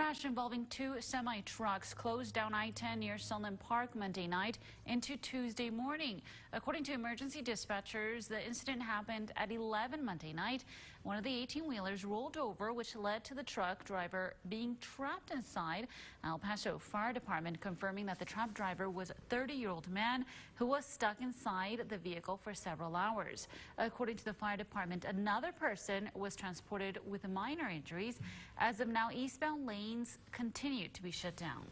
crash involving two semi-trucks closed down I-10 near Sunland Park Monday night into Tuesday morning. According to emergency dispatchers, the incident happened at 11 Monday night. One of the 18-wheelers rolled over, which led to the truck driver being trapped inside. El Paso Fire Department confirming that the trapped driver was a 30-year-old man who was stuck inside the vehicle for several hours. According to the fire department, another person was transported with minor injuries. As of now, eastbound continue to be shut down.